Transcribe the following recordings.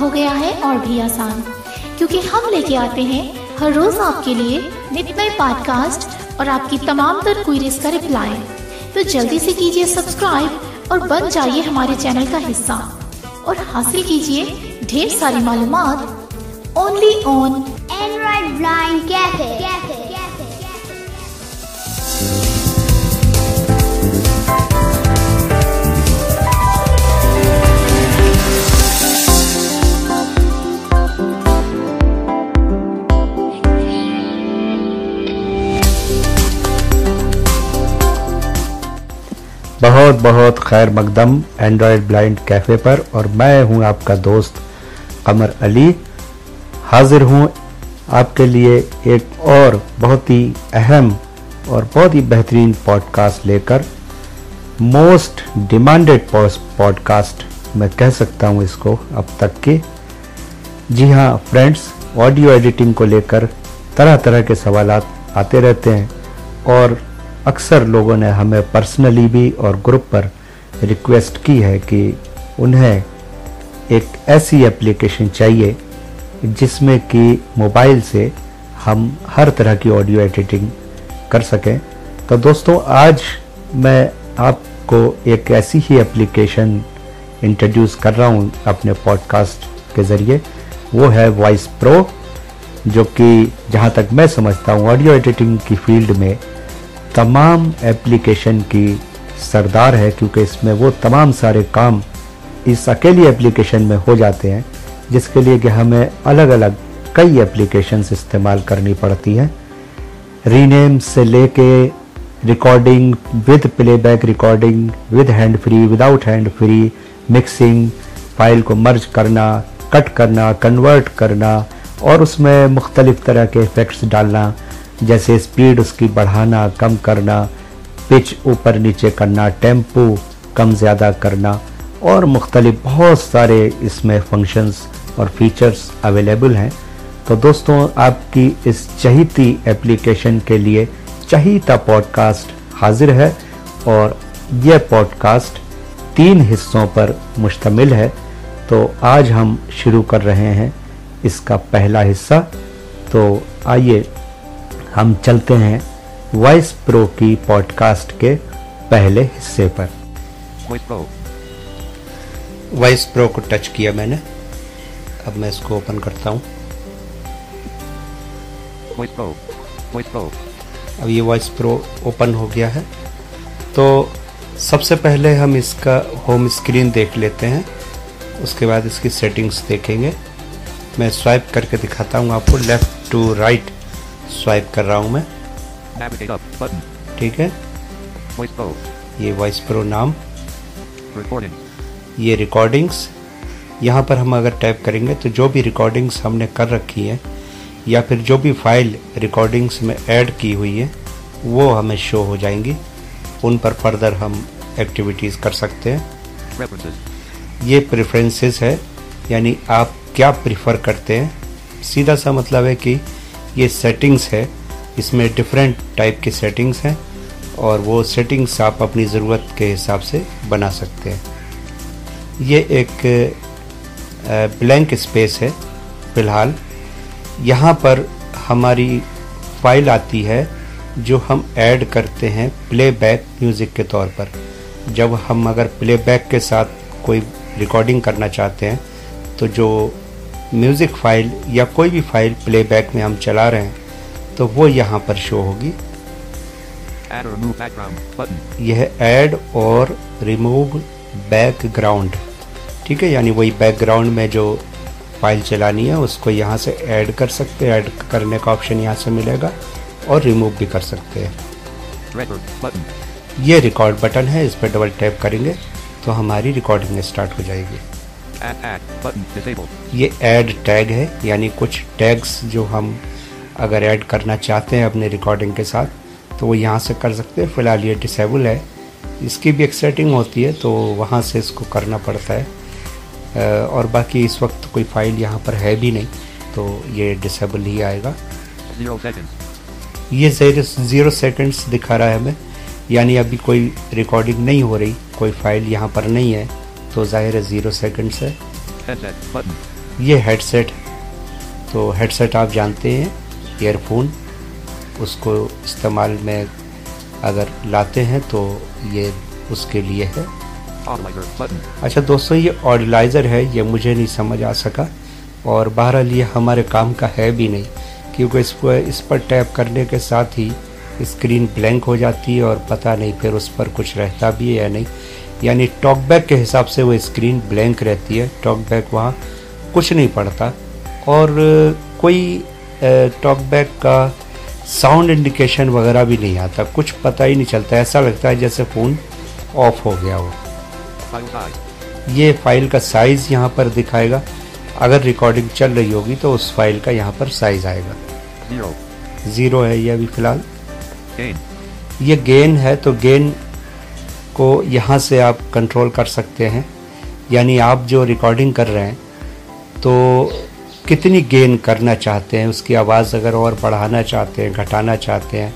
हो गया है और भी आसान। क्योंकि हम लेके आते हैं हर रोज आपके लिए नित नए पॉडकास्ट और आपकी तमाम तर क्वेरीज का रिप्लाई तो जल्दी से कीजिए सब्सक्राइब और बन जाइए हमारे चैनल का हिस्सा। और हासिल कीजिए ढेर सारी मालूम only on Android Blind Cafe. बहुत बहुत खैर मकदम एंड्रॉयड ब्लाइंड कैफ़े पर, और मैं हूँ आपका दोस्त कमर अली। हाजिर हूँ आपके लिए एक और बहुत ही अहम और बहुत ही बेहतरीन पॉडकास्ट लेकर। मोस्ट डिमांडेड पॉडकास्ट मैं कह सकता हूँ इसको अब तक के। जी हाँ फ्रेंड्स ऑडियो एडिटिंग को लेकर तरह तरह के सवाल आते रहते हैं, और अक्सर लोगों ने हमें पर्सनली भी और ग्रुप पर रिक्वेस्ट की है कि उन्हें एक ऐसी एप्लीकेशन चाहिए जिसमें कि मोबाइल से हम हर तरह की ऑडियो एडिटिंग कर सकें। तो दोस्तों, आज मैं आपको एक ऐसी ही एप्लीकेशन इंट्रोड्यूस कर रहा हूँ अपने पॉडकास्ट के ज़रिए। वो है वॉइस प्रो जो कि जहाँ तक मैं समझता हूँ ऑडियो एडिटिंग की फ़ील्ड में तमाम एप्लीकेशन की सरदार है, क्योंकि इसमें वो तमाम सारे काम इस अकेली एप्लीकेशन में हो जाते हैं, जिसके लिए कि हमें अलग अलग कई एप्लीकेशंस इस्तेमाल करनी पड़ती हैं। रीनेम से लेके recording with playback recording with hand free without hand free mixing file को मर्ज करना कट करना कन्वर्ट करना, और उसमें मुख्तलिफ़ तरह के इफ़ेक्ट्स डालना जैसे स्पीड उसकी बढ़ाना, कम करना, पिच ऊपर नीचे करना, टेंपो कम ज़्यादा करना, और मुख्तलिफ़ बहुत सारे इसमें फ़ंक्शंस और फीचर्स अवेलेबल हैं। तो दोस्तों, आपकी इस चहीती एप्लीकेशन के लिए चहीता पॉडकास्ट हाजिर है और यह पॉडकास्ट तीन हिस्सों पर मुश्तमिल है। तो आज हम शुरू कर रहे हैं इसका पहला हिस्सा। तो आइए हम चलते हैं वॉइस प्रो की पॉडकास्ट के पहले हिस्से पर। Voice Pro. को टच किया मैंने। अब मैं इसको ओपन करता हूँ। अब ये वॉइस प्रो ओपन हो गया है। तो सबसे पहले हम इसका होम स्क्रीन देख लेते हैं। उसके बाद इसकी सेटिंग्स देखेंगे। मैं स्वाइप करके दिखाता हूँ आपको। Left to right. स्वाइप कर रहा हूँ मैं। ठीक है? ये वॉइस प्रो नाम। ये रिकॉर्डिंग्स यहाँ पर हम अगर टाइप करेंगे तो जो भी रिकॉर्डिंग्स हमने कर रखी है या फिर जो भी फ़ाइल रिकॉर्डिंग्स में ऐड की हुई है वो हमें शो हो जाएँगी। उन पर फर्दर हम एक्टिविटीज़ कर सकते हैं। ये प्रेफरेंसेस है यानी आप क्या प्रिफर करते हैं। सीधा सा मतलब है कि ये सेटिंग्स है। इसमें डिफरेंट टाइप की सेटिंग्स हैं और वो सेटिंग्स आप अपनी ज़रूरत के हिसाब से बना सकते हैं। ये एक ब्लैंक स्पेस है फ़िलहाल। यहाँ पर हमारी फ़ाइल आती है जो हम ऐड करते हैं प्लेबैक म्यूज़िक के तौर पर। जब हम अगर प्लेबैक के साथ कोई रिकॉर्डिंग करना चाहते हैं तो जो म्यूज़िक फ़ाइल या कोई भी फ़ाइल प्लेबैक में हम चला रहे हैं तो वो यहाँ पर शो होगी। यह ऐड और रिमूव बैकग्राउंड ठीक है यानी वही बैकग्राउंड में जो फ़ाइल चलानी है उसको यहाँ से ऐड कर सकते हैं ऐड करने का ऑप्शन यहाँ से मिलेगा और रिमूव भी कर सकते हैं। ये रिकॉर्ड बटन है इस पर डबल टैप करेंगे तो हमारी रिकॉर्डिंग स्टार्ट हो जाएगी। ये ऐड टैग है यानी कुछ टैग्स जो हम अगर ऐड करना चाहते हैं अपने रिकॉर्डिंग के साथ तो वो यहाँ से कर सकते हैं। फ़िलहाल ये डिसेबल है। इसकी भी एक सेटिंग होती है तो वहाँ से इसको करना पड़ता है। और बाकी इस वक्त कोई फ़ाइल यहाँ पर है भी नहीं तो ये डिसेबल ही आएगा। ये ज़ीरो सेकंड्स दिखा रहा है हमें। यानी अभी कोई रिकॉर्डिंग नहीं हो रही कोई फ़ाइल यहाँ पर नहीं है। तो ज़ाहिर है ज़ीरो सेकंड्स है। ये हेडसेट तो हेडसेट आप जानते हैं ईयरफोन उसको इस्तेमाल में अगर लाते हैं तो ये उसके लिए है। अच्छा दोस्तों ये ऑडिलाइज़र है ये मुझे नहीं समझ आ सका। और बहरहाल ये हमारे काम का है भी नहीं क्योंकि इस पर इस पर टैप करने के साथ ही स्क्रीन ब्लैंक हो जाती है और पता नहीं फिर उस पर कुछ रहता भी है या नहीं। यानी टॉकबैक के हिसाब से वो स्क्रीन ब्लैंक रहती है। टॉकबैक वहाँ कुछ नहीं पड़ता। और कोई टॉकबैक का साउंड इंडिकेशन वगैरह भी नहीं आता। कुछ पता ही नहीं चलता। ऐसा लगता है जैसे फ़ोन ऑफ़ हो गया हो। ये फ़ाइल का साइज़ यहाँ पर दिखाएगा। अगर रिकॉर्डिंग चल रही होगी तो उस फ़ाइल का यहाँ पर साइज़ आएगा। ज़ीरो है ये अभी फ़िलहाल. ये गेन है तो गेन को यहाँ से आप कंट्रोल कर सकते हैं। यानी आप जो रिकॉर्डिंग कर रहे हैं तो कितनी गेन करना चाहते हैं उसकी आवाज़ अगर और बढ़ाना चाहते हैं घटाना चाहते हैं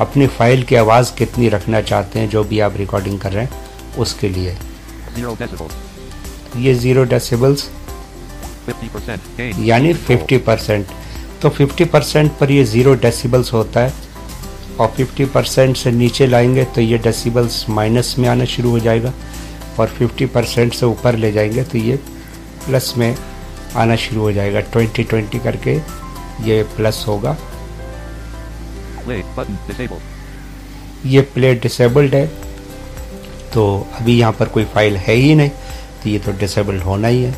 अपनी फ़ाइल की आवाज़ कितनी रखना चाहते हैं जो भी आप रिकॉर्डिंग कर रहे हैं उसके लिए। ये ज़ीरो डेसिबल्स यानी Control. 50 परसेंट तो 50 परसेंट पर ये ज़ीरो डेसिबल्स होता है। और 50 परसेंट से नीचे लाएँगे तो ये डेसिबल्स माइनस में आना शुरू हो जाएगा और 50 परसेंट से ऊपर ले जाएँगे तो ये प्लस में आना शुरू हो जाएगा। 20 20 करके ये प्लस होगा. ये प्ले डिसेबल्ड है। तो अभी यहाँ पर कोई फ़ाइल है ही नहीं तो ये तो डिसेबल्ड होना ही है।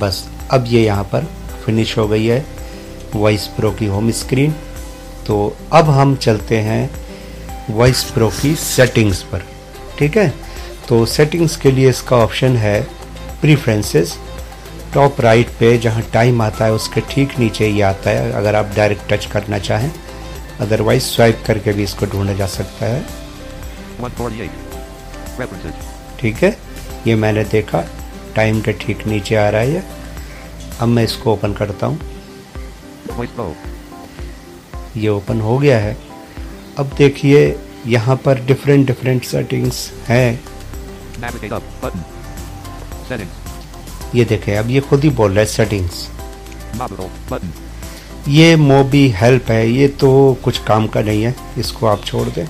बस अब ये यहाँ पर फिनिश हो गई है। वॉइस प्रो की होम स्क्रीन तो अब हम चलते हैं वॉइस प्रो की सेटिंग्स पर, ठीक है? तो सेटिंग्स के लिए इसका ऑप्शन है प्रीफ्रेंसेस टॉप राइट पे जहाँ टाइम आता है उसके ठीक नीचे ये आता है, अगर आप डायरेक्ट टच करना चाहें। अदरवाइज़ स्वाइप करके भी इसको ढूंढा जा सकता है। ठीक है? ये मैंने देखा टाइम के ठीक नीचे आ रहा है। अब मैं इसको ओपन करता हूँ. ये ओपन हो गया है। अब देखिए यहाँ पर डिफरेंट डिफरेंट सेटिंग्स हैं. ये देखें अब ये खुद ही बोल रहा है सेटिंग्स ये मोबी हेल्प है ये तो कुछ काम का नहीं है इसको आप छोड़ दें।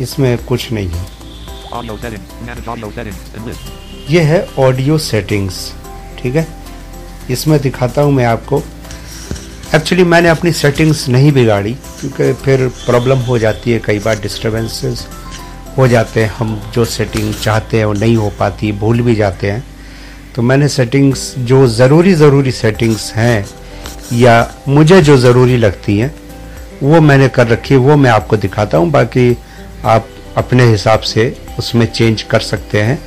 इसमें कुछ नहीं है. ये है ऑडियो सेटिंग्स ठीक है? इसमें दिखाता हूँ मैं आपको। एक्चुअली मैंने अपनी सेटिंग्स नहीं बिगाड़ी, क्योंकि फिर प्रॉब्लम हो जाती है, कई बार डिस्टरबेंसेस हो जाते हैं। हम जो सेटिंग चाहते हैं, वो नहीं हो पाती, भूल भी जाते हैं। तो मैंने सेटिंग्स जो ज़रूरी ज़रूरी सेटिंग्स हैं, या मुझे जो ज़रूरी लगती हैं, वो मैंने कर रखी है, वो मैं आपको दिखाता हूँ। बाकी आप अपने हिसाब से उसमें चेंज कर सकते हैं।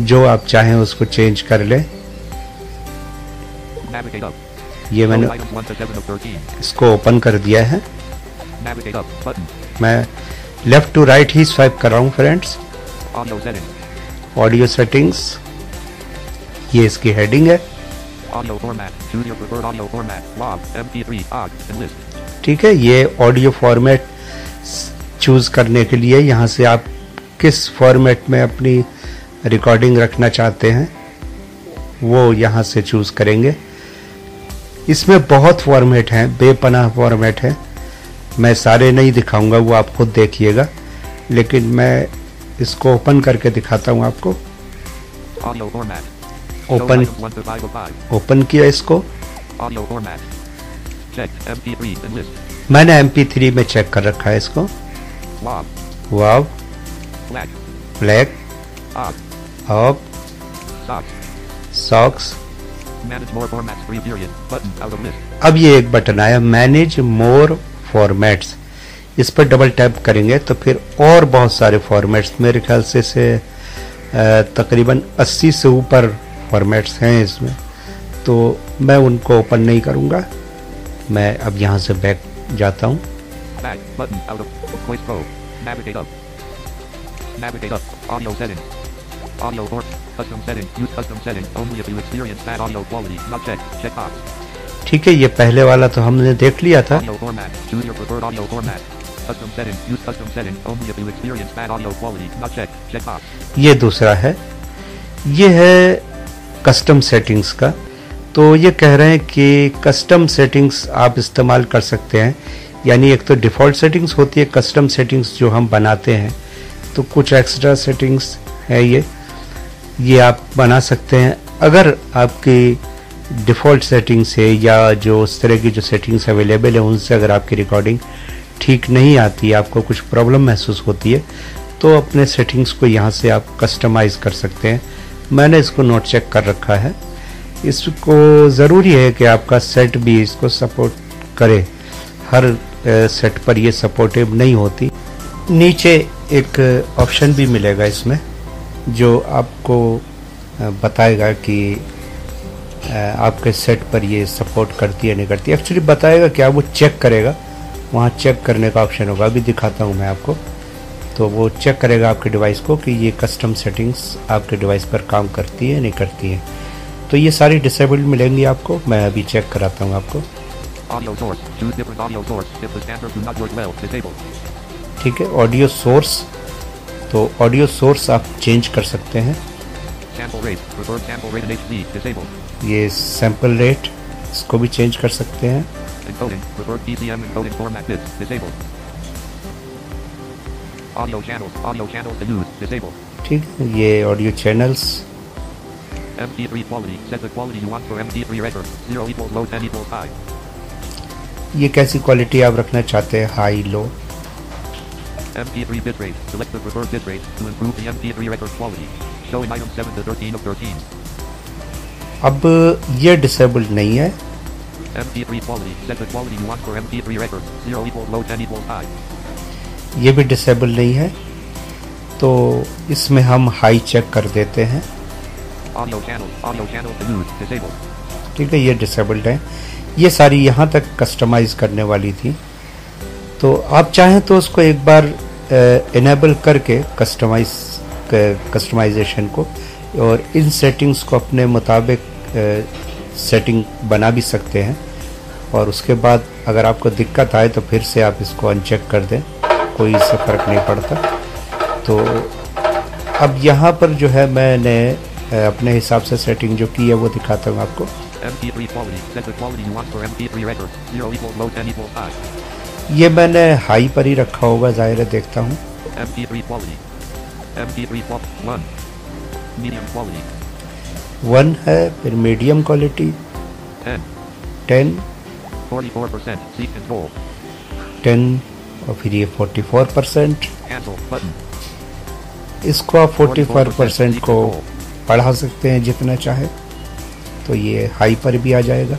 जो आप चाहें, उसको चेंज कर लें. ये मैंने Show items 1 to 7 of 13. इसको ओपन कर दिया है. मैं लेफ़्ट टू राइट ही स्वाइप कर रहा हूँ फ्रेंड्स ऑडियो सेटिंग्स ये इसकी हेडिंग है Audio format. Choose your preferred audio format. WAV, MP3, OGG, and list. ठीक है ये ऑडियो फॉर्मेट चूज़ करने के लिए यहाँ से आप किस फॉर्मेट में अपनी रिकॉर्डिंग रखना चाहते हैं वो यहाँ से चूज़ करेंगे इसमें बहुत फॉर्मेट हैं बेपनाह फॉर्मेट है मैं सारे नहीं दिखाऊँगा वो आप खुद देखिएगा लेकिन मैं इसको ओपन करके दिखाता हूँ आपको Audio format. Show Open. items 1 to 5 of 5. Open किया इसको Audio format. Checked. MP3 and list. मैंने एम थ्री में चेक कर रखा है इसको वाव ब्लैक ऑफ़ सॉक्स अब ये एक बटन आया मैनेज मोर फॉर्मेट्स इस पर डबल टैप करेंगे तो फिर और बहुत सारे फॉर्मेट्स मेरे ख्याल से से तकरीबन 80 से ऊपर फॉर्मेट्स हैं इसमें तो मैं उनको ओपन नहीं करूँगा मैं अब यहाँ से बैक जाता हूँ Back. Button out of Voice Pro. Navigate up. Navigate up. Audio settings. audio or custom setting use custom setting only if you experience bad audio quality not check check box. ठीक है ये पहले वाला तो हमने देख लिया था। ये दूसरा है। ये है कस्टम सेटिंग्स का। तो ये कह रहे हैं कि कस्टम सेटिंग्स आप इस्तेमाल कर सकते हैं। यानी एक तो डिफ़ॉल्ट सेटिंग्स होती है कस्टम सेटिंग्स जो हम बनाते हैं। तो कुछ एक्स्ट्रा सेटिंग्स है ये। ये आप बना सकते हैं। अगर आपकी डिफ़ॉल्ट सेटिंग से या जो उस तरह की जो सेटिंग्स अवेलेबल है, उनसे अगर आपकी रिकॉर्डिंग ठीक नहीं आती, आपको कुछ प्रॉब्लम महसूस होती है तो अपने सेटिंग्स को यहाँ से आप कस्टमाइज़ कर सकते हैं। मैंने इसको नोट चेक कर रखा है। इसको ज़रूरी है कि आपका सेट भी इसको सपोर्ट करे। हर सेट पर ये सपोर्टिव नहीं होती। नीचे एक ऑप्शन भी मिलेगा इसमें। जो आपको बताएगा कि आपके सेट पर ये सपोर्ट करती है नहीं करती एक्चुअली बताएगा क्या वो चेक करेगा। वहाँ चेक करने का ऑप्शन होगा। अभी दिखाता हूँ मैं आपको। तो वो चेक करेगा आपके डिवाइस को कि ये कस्टम सेटिंग्स आपके डिवाइस पर काम करती है नहीं करती है। तो ये सारी डिसेबल्ड मिलेंगी आपको। मैं अभी चेक कराता हूँ आपको। ठीक है? ऑडियो सोर्स तो ऑडियो सोर्स आप चेंज कर सकते हैं। ये सैंपल रेट इसको भी चेंज कर सकते हैं। ठीक ये ऑडियो चैनल्स ये कैसी क्वालिटी आप रखना चाहते हैं high low MP3 bitrate, select the preferred bitrate to improve the MP3 record quality. Showing items 7 to 13 of 13. अब ये डिसेबल्ड नहीं है MP3 quality, set the quality you want for MP3 record. 0 equals low, 10 equals high. ये भी disable नहीं है तो इसमें हम हाई चेक कर देते हैं Audio channels, audio disabled. ठीक है ये डिसेबल्ड है ये सारी यहाँ तक कस्टमाइज करने वाली थी तो आप चाहें तो उसको एक बार इनेबल करके कस्टमाइज कस्टमाइजेशन को और इन सेटिंग्स को अपने मुताबिक सेटिंग बना भी सकते हैं और उसके बाद अगर आपको दिक्कत आए तो फिर से आप इसको अनचेक कर दें कोई इससे फ़र्क नहीं पड़ता तो अब यहाँ पर जो है मैंने अपने हिसाब से सेटिंग जो की है वो दिखाता हूँ आपको MP3 quality, set the quality you want for MP3 record. 0 equals low, 10 equals high. ये मैंने हाई पर ही रखा होगा ज़ाहिर है देखता हूँ। MP3 quality. MP3 qual 1. Medium quality. One है फिर medium quality ten 44%. Seat ten और फिर ये फोर्टी फोर परसेंट इसको आप फोर्टी फोर परसेंट को बढ़ा सकते हैं जितना चाहे तो ये हाई पर भी आ जाएगा।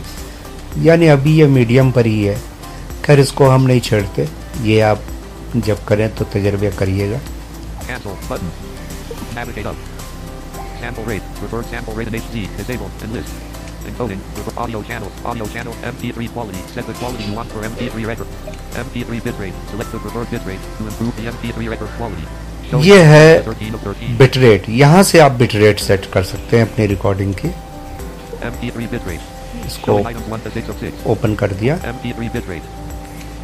यानी अभी ये मीडियम पर ही है। खैर इसको हम नहीं छेड़ते ये आप जब करें तो तजर्बे करिएगा. Sample rate. Preferred sample rate in HD. Disabled. Enlist. Encoding. Prefer audio channels. Audio channel. MP3 quality. Set the quality you want for MP3 record. MP3 bitrate. Select the preferred bitrate to improve the MP3 record quality. ये है 13 of 13. Bit rate यहाँ से आप bit rate set कर सकते हैं अपनी recording की इसको Showing items 1 to 6 of 6. Open कर दिया MP3 bitrate.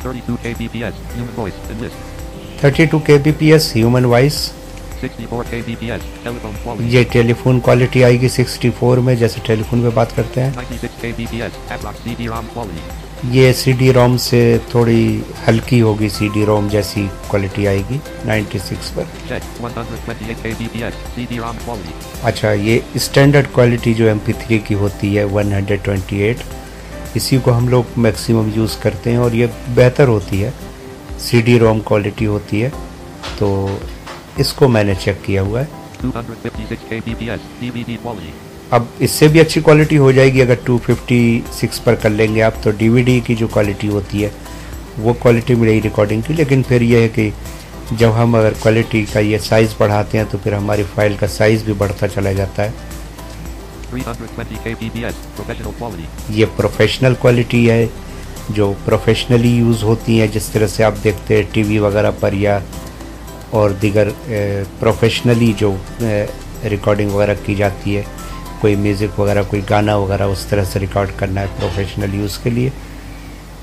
32 kbps. Human voice. Enlist. 32 K B P S human voice 64 kbps. Telephone quality. ये टेलीफोन क्वालिटी आएगी 64 में जैसे टेलीफोन पे बात करते हैं 96 kbps. Aplox CD-ROM quality. ये सी डी रोम से थोड़ी हल्की होगी सी डी रोम जैसी क्वालिटी आएगी 96 पर 128 kbps. Quality. अच्छा ये स्टैंडर्ड क्वालिटी जो एम थ्री की होती है 128 इसी को हम लोग मैक्सिमम यूज़ करते हैं और ये बेहतर होती है। सी डी रोम क्वालिटी होती है। तो इसको मैंने चेक किया हुआ है। 256 kbps. DVD quality. अब इससे भी अच्छी क्वालिटी हो जाएगी। अगर 256 पर कर लेंगे आप तो डीवीडी की जो क्वालिटी होती है वो क्वालिटी मिलेगी रिकॉर्डिंग की। लेकिन फिर यह है कि जब हम अगर क्वालिटी का ये साइज़ बढ़ाते हैं तो फिर हमारी फ़ाइल का साइज़ भी बढ़ता चला जाता है। 320 kbps. ये प्रोफेशनल क्वालिटी है जो प्रोफेशनली यूज़ होती हैं जिस तरह से आप देखते हैं टीवी वगैरह पर या और दिगर प्रोफेशनली जो रिकॉर्डिंग वगैरह की जाती है कोई म्यूज़िक वगैरह कोई गाना वगैरह उस तरह से रिकॉर्ड करना है प्रोफेशनल यूज़ के लिए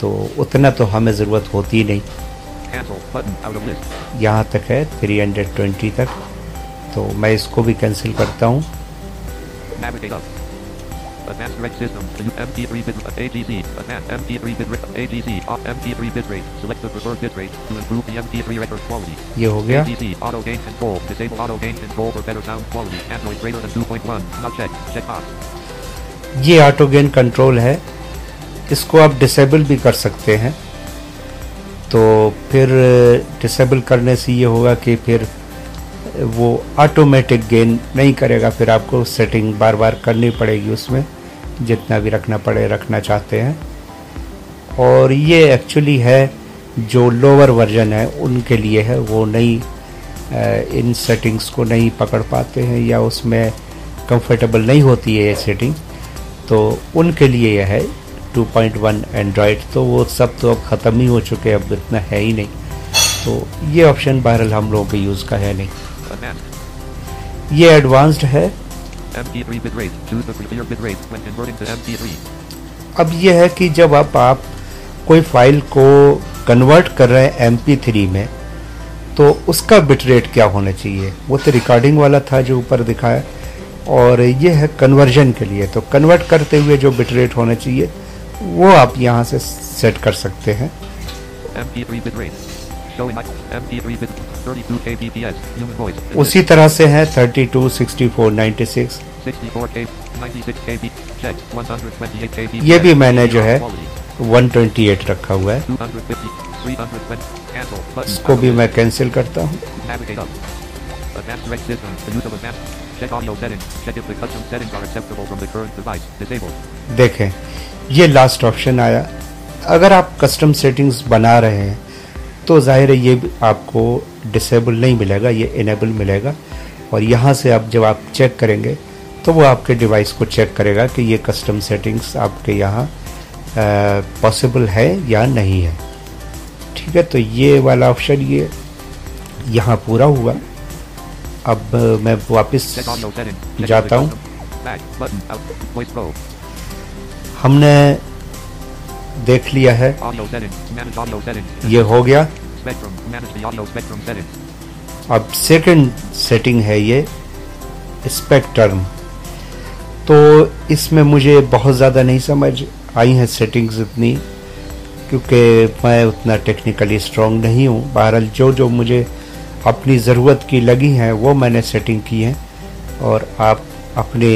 तो उतना तो हमें ज़रूरत होती ही नहीं. यहाँ तक है 320 तक तो मैं इसको भी कैंसिल करता हूँ Navigate up. Advanced reg system. The MP3 bit uh, AGZ. Advanced MP3 bit rate. AGZ. Off MP3 bit rate. Select the preferred bit rate to improve the MP3 record quality. ये हो गया AGZ. Auto gain control. Disable auto gain control for better sound quality. Android greater than 2.1. Not checked. Check box. ये auto gain control है इसको आप disable भी कर सकते हैं तो फिर डिसेबल करने से ये होगा कि फिर वो ऑटोमेटिक गेन नहीं करेगा, फिर आपको सेटिंग बार बार करनी पड़ेगी उसमें, जितना भी रखना पड़े, रखना चाहते हैं। और ये एक्चुअली है, जो लोअर वर्जन है, उनके लिए है, वो नहीं इन सेटिंग्स को नहीं पकड़ पाते हैं, या उसमें कंफर्टेबल नहीं होती है ये सेटिंग तो उनके लिए यह है 2.1 एंड्रॉयड तो वो सब तो अब ख़त्म ही हो चुके अब इतना है ही नहीं। तो ये ऑप्शन बहरहाल हम लोगों के यूज़ का है नहीं। Advanced. ये एडवांस्ड है MP3 bit. Choose the preferred bit when converting to MP3. अब ये है कि जब आप आप कोई फ़ाइल को कन्वर्ट कर रहे हैं एम पी थ्री में तो उसका बिट रेट क्या होना चाहिए वो तो रिकॉर्डिंग वाला था जो ऊपर दिखाया और ये है कन्वर्जन के लिए तो कन्वर्ट करते हुए जो बिट रेट होना चाहिए वो आप यहाँ से सेट कर सकते हैं MP3 bit rate. Showing my MP3 bit 32 उसी तरह से है 32, 64, 96. 64 ये भी मैंने जो है 128 रखा हुआ है। इसको भी मैं कैंसिल करता हूँ। देखें ये लास्ट ऑप्शन आया। अगर आप कस्टम सेटिंग्स बना रहे हैं तो ज़ाहिर है ये आपको डिसेबल नहीं मिलेगा ये इनेबल मिलेगा। और यहाँ से आप जब आप चेक करेंगे तो वो आपके डिवाइस को चेक करेगा कि ये कस्टम सेटिंग्स आपके यहाँ पॉसिबल है या नहीं है। ठीक है तो ये वाला ऑप्शन ये यहाँ पूरा हुआ। अब मैं वापस जाता हूँ. हमने देख लिया है. ये हो गया। Spectrum. Manage the audio spectrum settings. अब सेकंड सेटिंग है ये स्पेक्ट्रम तो इसमें मुझे बहुत ज़्यादा नहीं समझ आई हैं सेटिंग्स इतनी, क्योंकि मैं उतना टेक्निकली स्ट्रांग नहीं हूँ बहरहाल जो जो मुझे अपनी ज़रूरत की लगी हैं, वो मैंने सेटिंग की हैं और आप अपने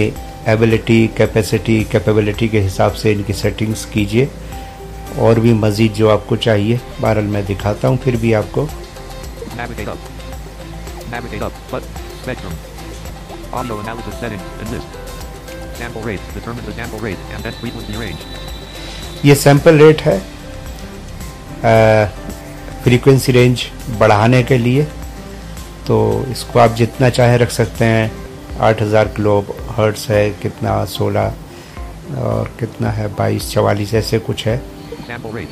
एबिलिटी कैपेसिटी कैपेबिलिटी के हिसाब से इनकी सेटिंग्स कीजिए और भी मज़ीद जो आपको चाहिए बहरल मैं दिखाता हूँ फिर भी आपको। ये सैंपल रेट है फ्रीक्वेंसी रेंज बढ़ाने के लिए। तो इसको आप जितना चाहे रख सकते हैं। 8000 हज़ार किलो हर्ट्स है कितना 16 और कितना है 22 44 ऐसे कुछ है। Sample rate.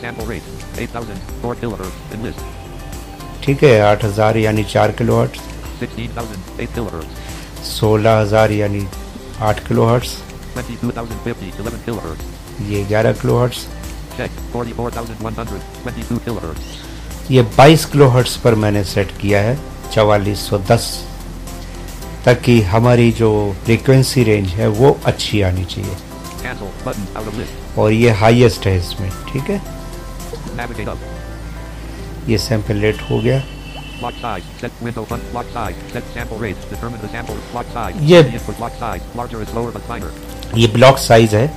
Sample rate. 8000. 4 kilohertz. And list. ठीक है 8000 यानी 4 किलो हर्ट्स 16,000. 8 kilohertz. 16000 यानी 8 किलो हर्ट्स 22,050. 11 kilohertz. ये 11 किलो हर्ट्स Check. 44,100. 22 kilohertz. ये 22 किलो हर्ट्स पर मैंने सेट किया है 4410 ताकि हमारी जो फ्रीक्वेंसी रेंज है वो अच्छी आनी चाहिए और ये हाईएस्ट है इसमें ठीक है ये सैंपल रेट हो गया finer. ये ब्लॉक साइज़ है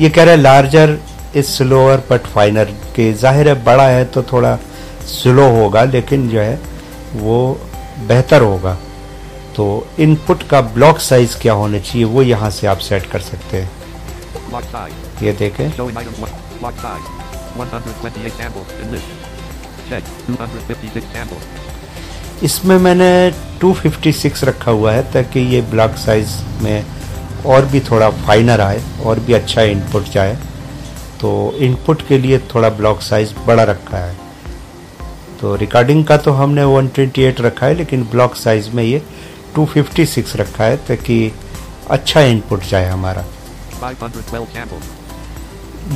ये कह रहा है larger is slower but finer के ज़ाहिर है बड़ा है तो थोड़ा स्लो होगा लेकिन जो है वो बेहतर होगा तो इनपुट का ब्लॉक साइज़ क्या होना चाहिए वो यहाँ से आप सेट कर सकते हैं. ये देखें Showing item one. Block size. 128 samples. In list. Check. 256 samples. इसमें मैंने 256 रखा हुआ है ताकि ये ब्लॉक साइज़ में और भी थोड़ा फाइनर आए और भी अच्छा इनपुट जाए तो इनपुट के लिए थोड़ा ब्लॉक साइज़ बड़ा रखा है तो रिकॉर्डिंग का तो हमने 128 रखा है लेकिन ब्लॉक साइज़ में ये 256 रखा है ताकि अच्छा इनपुट जाए हमारा 512 samples.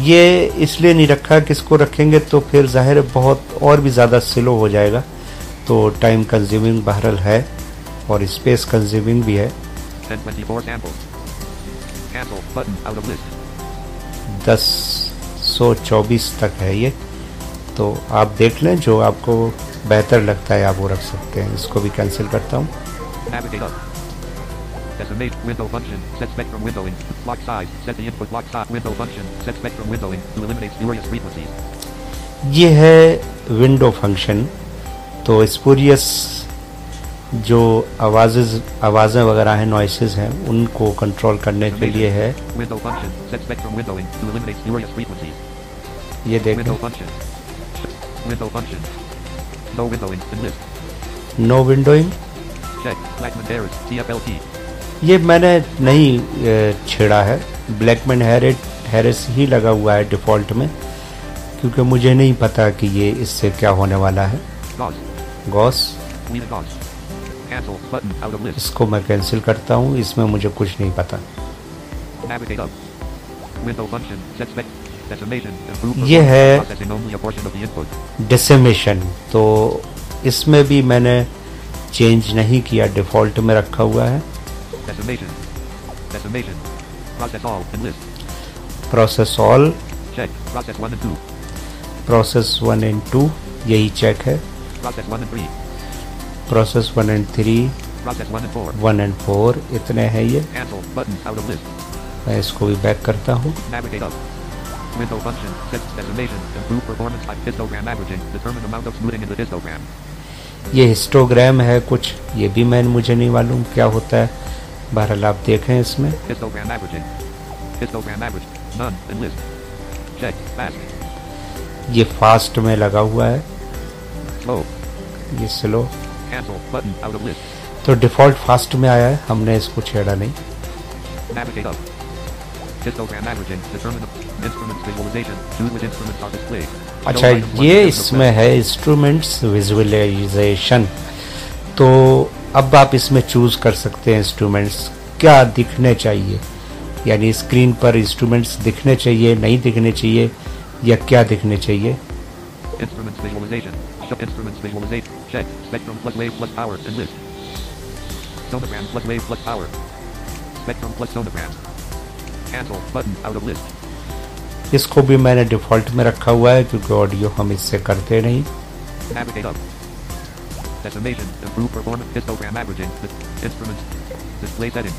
ये इसलिए नहीं रखा कि इसको रखेंगे तो फिर ज़ाहिर बहुत और भी ज़्यादा स्लो हो जाएगा तो टाइम कंज्यूमिंग बहरल है और स्पेस कंज्यूमिंग भी है 1024 samples. Cancel button out of list. दस सौ चौबीस तक है ये तो आप देख लें जो आपको बेहतर लगता है आप वो रख सकते हैं इसको भी कैंसिल करता हूँ. Decimate window function. Set spectrum windowing. Block size. Set the input block size. Window function. Set spectrum windowing to eliminate spurious frequencies. ये है विंडो फ़ंक्शन तो स्पूरियस जो आवाज़ आवाज़ें वगैरह हैं नॉइसेस हैं उनको कंट्रोल करने के लिए है. ये देखें. No windowing Check. Blackman. TFLT. ये मैंने नहीं छेड़ा है। ब्लैकमैन हैरेट हैरिस ही लगा हुआ है डिफ़ॉल्ट में क्योंकि मुझे नहीं पता कि ये इससे क्या होने वाला है। गॉस इसको मैं कैंसिल करता हूँ इसमें मुझे कुछ नहीं पता। ये है डिसमेशन तो इसमें भी मैंने चेंज नहीं किया डिफ़ॉल्ट में रखा हुआ है। Decimation. Decimation. Process all in list. Process all Check. Process 1 and 2. Process one and two यही चेक है Process 1 and 3. Process one and three Process 1 and 4. One and four इतने हैं ये Cancel button out of list. मैं इसको भी back करता हूँ Navigate up. Window function. Set decimation. Improve performance by histogram averaging. Determine amount of smoothing in the histogram. ये histogram है कुछ ये भी मैं मुझे नहीं मालूम क्या होता है बहरहाल आप देखे इसमें। ये फास्ट में लगा हुआ है। ये स्लो तो डिफ़ॉल्ट फास्ट में आया है हमने इसको छेड़ा नहीं। अच्छा ये इसमें है इंस्ट्रूमेंट्स विजुअलाइजेशन तो अब आप इसमें चूज़ कर सकते हैं इंस्ट्रूमेंट्स क्या दिखने चाहिए? यानी स्क्रीन पर इंस्ट्रूमेंट्स दिखने चाहिए नहीं दिखने चाहिए या क्या दिखने चाहिए? इसको भी मैंने डिफ़ॉल्ट में रखा हुआ है क्योंकि ऑडियो हम इससे करते नहीं। Decimation. Improve performance. Histogram averaging. Instruments. Display settings.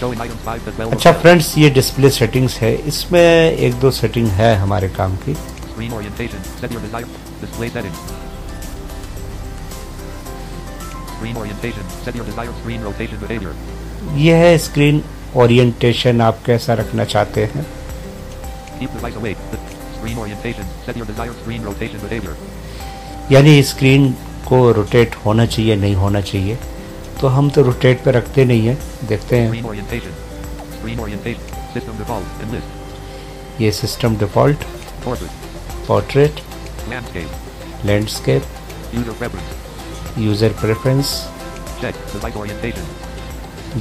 Showing items 5 to 12. अच्छा फ्रेंड्स ये डिस्प्ले सेटिंग्स है इसमें एक दो सेटिंग है हमारे काम की. ये है स्क्रीन ओरिएंटेशन आप कैसा रखना चाहते हैं. यानी स्क्रीन को रोटेट होना चाहिए नहीं होना चाहिए। तो हम तो रोटेट पे रखते नहीं हैं देखते हैं। ये system default portrait landscape user preference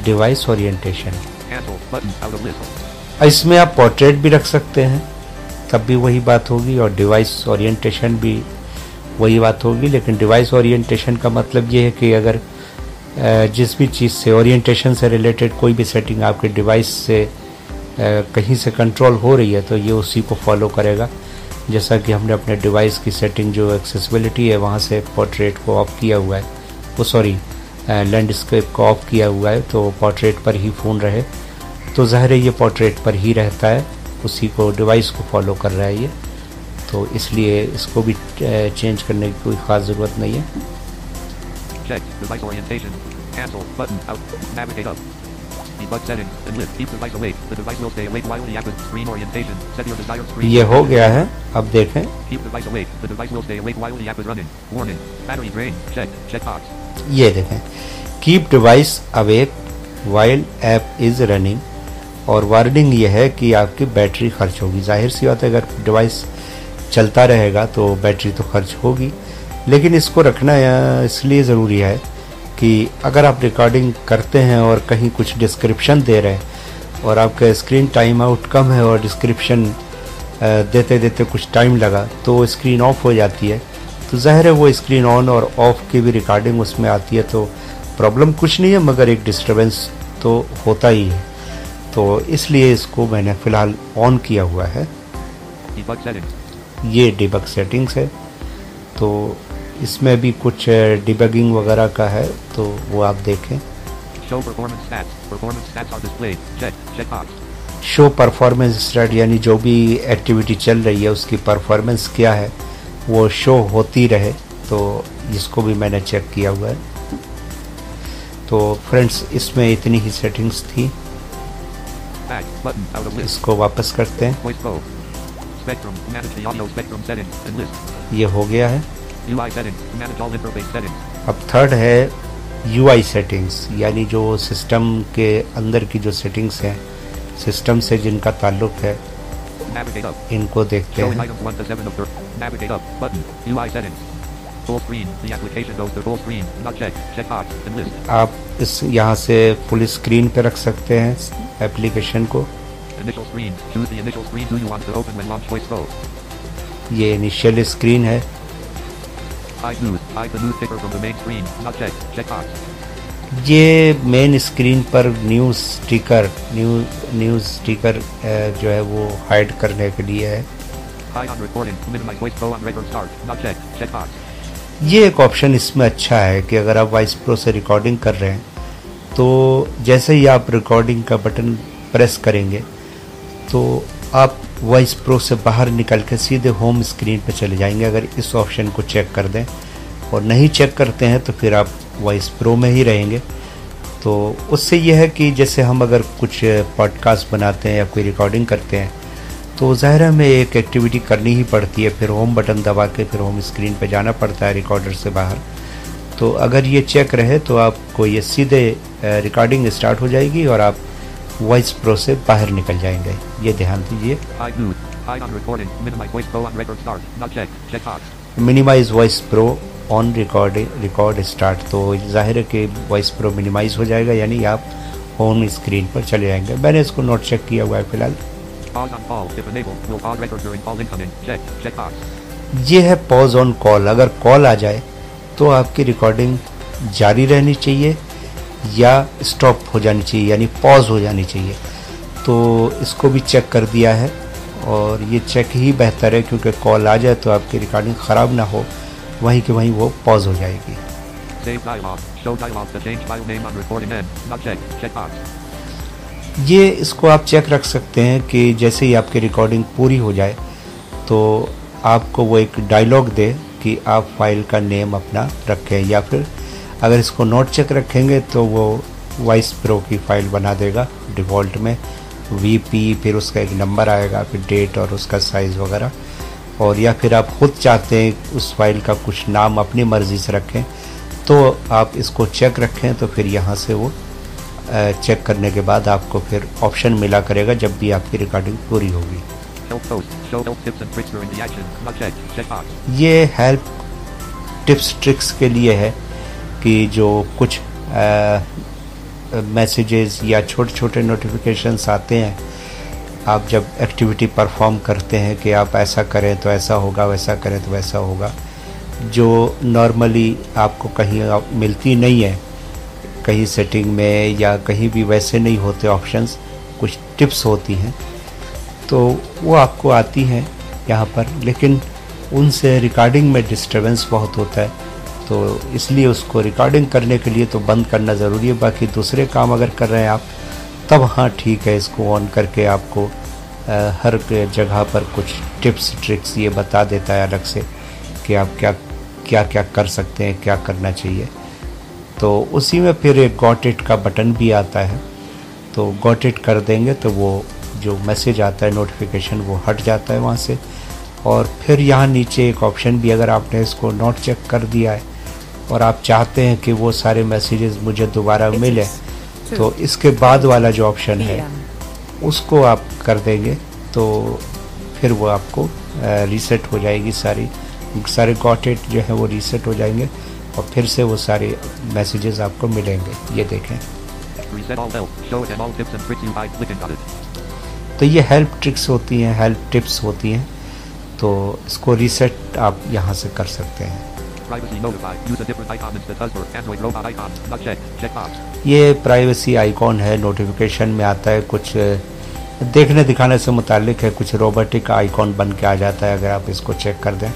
device orientation इसमें आप पोर्ट्रेट भी रख सकते हैं। तब भी वही बात होगी और डिवाइस ओरिएंटेशन भी वही बात होगी, लेकिन डिवाइस ओरिएंटेशन का मतलब ये है कि अगर जिस भी चीज़ से ओरिएंटेशन से रिलेटेड कोई भी सेटिंग आपके डिवाइस से कहीं से कंट्रोल हो रही है तो ये उसी को फॉलो करेगा। जैसा कि हमने अपने डिवाइस की सेटिंग जो एक्सेसिबिलिटी है, वहाँ से पोर्ट्रेट को ऑफ़ किया हुआ है। वो सॉरी लैंडस्केप को ऑफ़ किया हुआ है तो पोर्ट्रेट पर ही फ़ोन रहे। तो ज़ाहिर ये पोर्ट्रेट पर ही रहता है, उसी को डिवाइस को फॉलो कर रहा है ये। तो इसलिए इसको भी चेंज करने की कोई ख़ास ज़रूरत नहीं है Check. Device orientation. Cancel. Button out. Navigate up. Debug settings. Enlist. Keep device awake. The device will stay awake while the app is screen orientation. Set your desired screen. ये हो गया है अब देखें Keep device awake. The device will stay awake while the app is running. Warning. Battery drain. Check. Checkbox. ये देखें keep device awake while app is running और warning ये है कि आपकी बैटरी खर्च होगी ज़ाहिर सी बात है अगर डिवाइस चलता रहेगा तो बैटरी तो खर्च होगी। लेकिन इसको रखना इसलिए ज़रूरी है कि अगर आप रिकॉर्डिंग करते हैं और कहीं कुछ डिस्क्रिप्शन दे रहे हैं और आपका स्क्रीन टाइम आउट कम है और डिस्क्रिप्शन देते देते कुछ टाइम लगा तो स्क्रीन ऑफ़ हो जाती है। तो ज़ाहिर है वो स्क्रीन ऑन और ऑफ़ की भी रिकॉर्डिंग उसमें आती है तो प्रॉब्लम कुछ नहीं है, मगर एक डिस्टरबेंस तो होता ही है। तो इसलिए इसको मैंने फ़िलहाल ऑन किया हुआ है. ये डिबग सेटिंग्स है तो इसमें भी कुछ डिबगिंग वगैरह का है तो वो आप देखें. शो परफॉर्मेंस स्टार्ट यानी जो भी एक्टिविटी चल रही है उसकी परफॉर्मेंस क्या है वो शो होती रहे तो इसको भी मैंने चेक किया हुआ है तो फ्रेंड्स इसमें इतनी ही सेटिंग्स थी. इसको वापस करते हैं. Spectrum. Manage the audio spectrum settings and list. ये हो गया है UI settings. Manage all interface settings. अब थर्ड है UI सेटिंग्स यानी जो सिस्टम के अंदर की जो सेटिंग्स हैं सिस्टम से जिनका ताल्लुक है इनको देखते हैं items 1 to 7 of the Navigate up. Button. UI settings. Full screen. The application goes to full screen. Not checked. Checkbox. And list. आप इस यहाँ से फुल स्क्रीन पे रख सकते हैं एप्लीकेशन को Initial screen. Choose the initial screen who you want to open when launch Voice Pro. ये इनिशियल स्क्रीन है Hide news. Hide the news ticker from the main screen. Not checked. Checkbox. ये main screen पर news sticker news news sticker जो है वो hide करने के लिए है Hide on recording. Minimize Voice Pro on record start. Not checked. Checkbox. ये एक ऑप्शन इसमें अच्छा है कि अगर आप वॉइस प्रो से रिकॉर्डिंग कर रहे हैं तो जैसे ही आप रिकॉर्डिंग का बटन प्रेस करेंगे तो आप वॉइस प्रो से बाहर निकल के सीधे होम स्क्रीन पर चले जाएँगे, अगर इस ऑप्शन को चेक कर दें। और नहीं चेक करते हैं तो फिर आप वॉइस प्रो में ही रहेंगे। तो उससे यह है कि जैसे हम अगर कुछ पॉडकास्ट बनाते हैं या कोई रिकॉर्डिंग करते हैं तो ज़ाहिर हमें एक एक्टिविटी करनी ही पड़ती है। फिर होम बटन दबा के फिर होम स्क्रीन पर जाना पड़ता है रिकॉर्डर से बाहर। तो अगर ये चेक रहे तो आपको ये सीधे रिकॉर्डिंग स्टार्ट हो जाएगी और आप वॉइस प्रो से बाहर निकल जाएँगे। ये ध्यान दीजिए। Minimize voice pro on record record start तो ज़ाहिर है कि वॉइस प्रो मिनिमाइज हो जाएगा यानी आप होम स्क्रीन पर चले जाएँगे मैंने इसको नोट चेक किया हुआ है फ़िलहाल। ये है पॉज ऑन कॉल अगर कॉल आ जाए तो आपकी रिकॉर्डिंग जारी रहनी चाहिए। या स्टॉप हो जानी चाहिए यानी पॉज हो जानी चाहिए। तो इसको भी चेक कर दिया है और ये चेक ही बेहतर है क्योंकि कॉल आ जाए तो आपकी रिकॉर्डिंग ख़राब ना हो वहीं के वहीं वो पॉज हो जाएगी. ये इसको आप चेक रख सकते हैं कि जैसे ही आपकी रिकॉर्डिंग पूरी हो जाए तो आपको वो एक डायलॉग दे कि आप फ़ाइल का नेम अपना रखें या फिर अगर इसको नोट चेक रखेंगे तो वो वॉइस प्रो की फ़ाइल बना देगा डिफ़ॉल्ट में वी पी फिर उसका एक नंबर आएगा फिर डेट और उसका साइज़ वगैरह। और या फिर आप खुद चाहते हैं उस फ़ाइल का कुछ नाम अपनी मर्ज़ी से रखें तो आप इसको चेक रखें तो फिर यहाँ से वो चेक करने के बाद आपको फिर ऑप्शन मिला करेगा जब भी आपकी रिकॉर्डिंग पूरी होगी. ये हेल्प टिप्स ट्रिक्स के लिए है। कि जो कुछ मैसेजेस या छोटे छोटे नोटिफिकेशंस आते हैं, आप जब एक्टिविटी परफॉर्म करते हैं कि आप ऐसा करें तो ऐसा होगा, वैसा करें तो वैसा होगा, जो नॉर्मली आपको कहीं आप- मिलती नहीं है, कहीं सेटिंग में या कहीं भी वैसे नहीं होते ऑप्शंस कुछ टिप्स होती हैं तो वो आपको आती हैं यहाँ पर, लेकिन उनसे रिकॉर्डिंग में डिस्टरबेंस बहुत होता है। तो इसलिए उसको रिकॉर्डिंग करने के लिए तो बंद करना ज़रूरी है। बाकी दूसरे काम अगर कर रहे हैं आप तब हाँ ठीक है इसको ऑन करके आपको अ, हर जगह पर कुछ टिप्स ट्रिक्स ये बता देता है अलग से कि आप क्या क्या क्या कर सकते हैं क्या करना चाहिए। तो उसी में फिर एक गॉट इट का बटन भी आता है। तो गॉट इट कर देंगे तो वो जो मैसेज आता है नोटिफिकेशन वो हट जाता है वहाँ से। और फिर यहाँ नीचे एक ऑप्शन भी अगर आपने इसको नोट चेक कर दिया है और आप चाहते हैं कि वो सारे मैसेजेस मुझे दोबारा मिले तो इसके बाद वाला जो ऑप्शन है उसको आप कर देंगे तो फिर वो आपको रीसेट हो जाएगी सारी सारे गॉट इट जो है वो रीसेट हो जाएँगे और फिर से वो सारे मैसेजेस आपको मिलेंगे। ये देखें. तो ये हेल्प ट्रिक्स होती हैं हेल्प टिप्स होती हैं तो इसको रीसेट आप यहाँ से कर सकते हैं। Privacy notified. Use a different icon instead of for Android robot icon. Not checked. Checkbox. ये प्राइवेसी आइकॉन है नोटिफिकेशन में आता है कुछ देखने दिखाने से मुतालिक है कुछ रोबोटिक आइकॉन बन के आ जाता है अगर आप इसको चेक कर दें।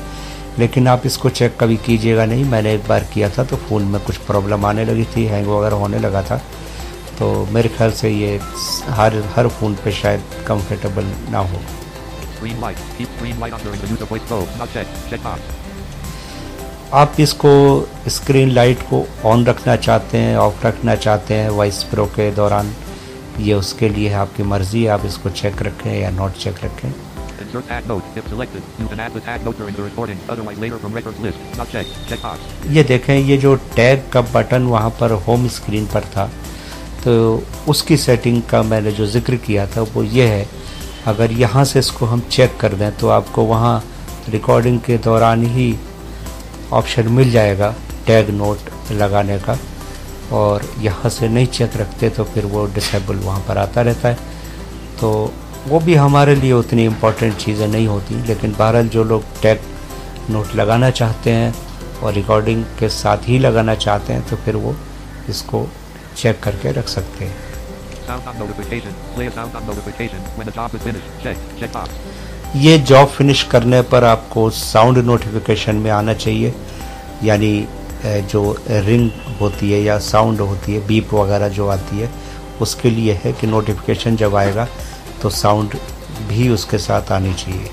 लेकिन आप इसको चेक कभी कीजिएगा नहीं। मैंने एक बार किया था तो फ़ोन में कुछ प्रॉब्लम आने लगी थी हैंग वगैरह होने लगा था। तो मेरे ख्याल से ये हर हर फ़ोन पे शायद कंफर्टेबल ना हो। आप इसको स्क्रीन लाइट को ऑन रखना चाहते हैं ऑफ़ रखना चाहते हैं वॉइस प्रो के दौरान ये उसके लिए है आपकी मर्ज़ी आप इसको चेक रखें या नॉट चेक रखें. ये देखें ये जो टैग का बटन वहाँ पर होम स्क्रीन पर था तो उसकी सेटिंग का मैंने जो ज़िक्र किया था वो ये है अगर यहाँ से इसको हम चेक कर दें तो आपको वहाँ रिकॉर्डिंग के दौरान ही ऑप्शन मिल जाएगा टैग नोट लगाने का। और यहाँ से नहीं चेक रखते तो फिर वो डिसेबल वहाँ पर आता रहता है। तो वो भी हमारे लिए उतनी इम्पोर्टेंट चीज़ें नहीं होती, लेकिन बहरहाल जो लोग टैग नोट लगाना चाहते हैं और रिकॉर्डिंग के साथ ही लगाना चाहते हैं तो फिर वो इसको चेक करके रख सकते हैं। ये जॉब फिनिश करने पर आपको साउंड नोटिफिकेशन में आना चाहिए। यानी जो रिंग होती है या साउंड होती है बीप वगैरह जो आती है उसके लिए है कि नोटिफिकेशन जब आएगा तो साउंड भी उसके साथ आनी चाहिए।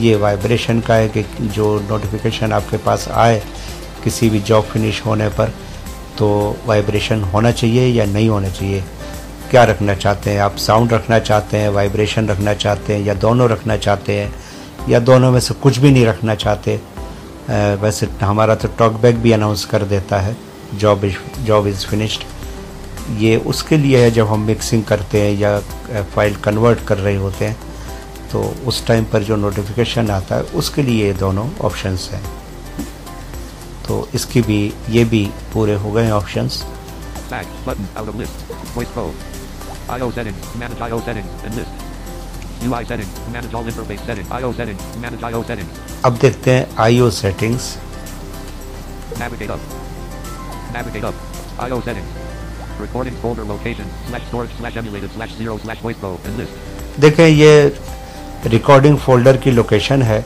ये वाइब्रेशन का है कि जो नोटिफिकेशन आपके पास आए किसी भी जॉब फिनिश होने पर तो वाइब्रेशन होना चाहिए या नहीं होना चाहिए? क्या रखना चाहते हैं? आप साउंड रखना चाहते हैं वाइब्रेशन रखना चाहते हैं, या दोनों रखना चाहते हैं? या दोनों में से कुछ भी नहीं रखना चाहते? वैसे हमारा तो टॉक बैक भी अनाउंस कर देता है। Job is job is finished ये उसके लिए है जब हम मिक्सिंग करते हैं या फ़ाइल कन्वर्ट कर रहे होते हैं तो उस टाइम पर जो नोटिफिकेशन आता है, उसके लिए ये दोनों ऑप्शंस हैं। तो इसकी भी, ये भी पूरे हो गए options I.O. settings. Manage I.O. settings. And list. UI settings. Manage all interface settings. I.O. settings. Manage I.O. settings. अब देखते हैं IO settings Navigate up. Navigate up. I.O. settings. Recording folder location. Slash storage slash emulated slash zero slash voice probe. And list. देखें ये recording folder की location है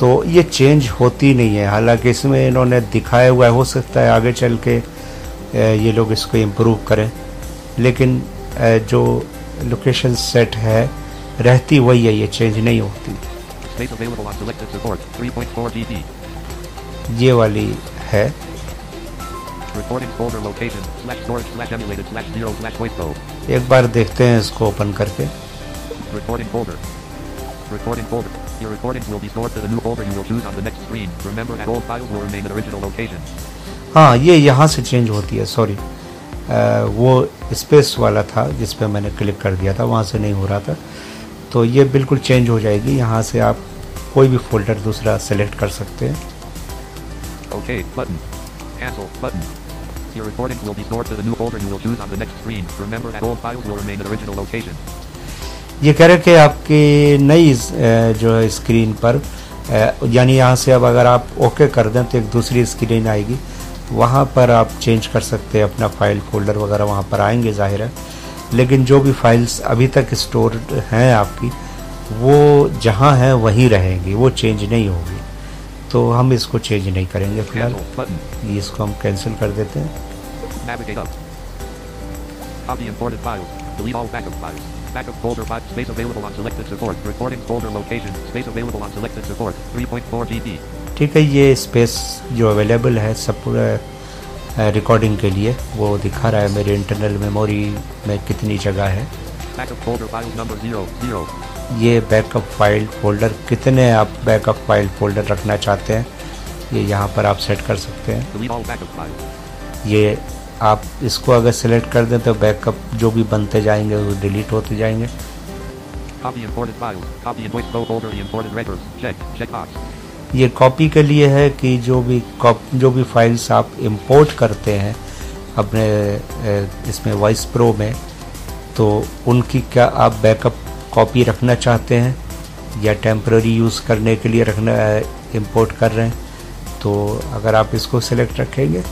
तो ये change होती नहीं है हालाँकि इसमें इन्होंने दिखाया हुआ है हो सकता है आगे चल के ये लोग इसको इम्प्रूव करें लेकिन अ, जो लोकेशन सेट है रहती वही है ये चेंज नहीं होती Space available on selected support. 3.4 GB. ये वाली है एक बार देखते हैं इसको ओपन करके. Recording folder. Your recordings will be stored to the new folder you will choose on the next screen. Remember that all files will remain at original location. हाँ ये यहाँ से चेंज होती है सॉरी वो स्पेस वाला था जिस पे मैंने क्लिक कर दिया था वहाँ से नहीं हो रहा था तो ये बिल्कुल चेंज हो जाएगी यहाँ से आप कोई भी फोल्डर दूसरा सेलेक्ट कर सकते हैं. Your recordings will be stored to the new folder you will choose on the next screen. Remember that all files will remain at original location. ये कह रहे कि आपकी नई जो है स्क्रीन पर यानी यहाँ से अब अगर आप ओके कर दें तो एक दूसरी स्क्रीन आएगी वहाँ पर आप चेंज कर सकते हैं अपना फ़ाइल फोल्डर वगैरह वहाँ पर आएँगे ज़ाहिर है। लेकिन जो भी फाइल्स अभी तक स्टोर हैं आपकी वो जहाँ हैं वहीं रहेंगी वो चेंज नहीं होगी। तो हम इसको चेंज नहीं करेंगे फ़िलहाल। इसको हम कैंसिल कर देते हैं। Backup folder 5, space available on selected support. Recordings folder location, space available on selected support. 3.4 GB. ठीक है ये स्पेस जो अवेलेबल है सब पूरा रिकॉर्डिंग के लिए वो दिखा रहा है मेरे इंटरनल मेमोरी में कितनी जगह है ये बैकअप फ़ाइल फोल्डर कितने आप बैकअप फ़ाइल फोल्डर रखना चाहते हैं ये यहाँ पर आप सेट कर सकते हैं ये आप इसको अगर सेलेक्ट कर दें तो बैकअप जो भी बनते जाएँगे वो डिलीट होते जाएँगे. ये कॉपी के लिए है कि जो भी जो भी फाइल्स आप इंपोर्ट करते हैं अपने इसमें वॉइस प्रो में तो उनकी क्या आप बैकअप कॉपी रखना चाहते हैं या टेम्प्ररी यूज़ करने के लिए रखना इंपोर्ट कर रहे हैं? तो अगर आप इसको सिलेक्ट रखेंगे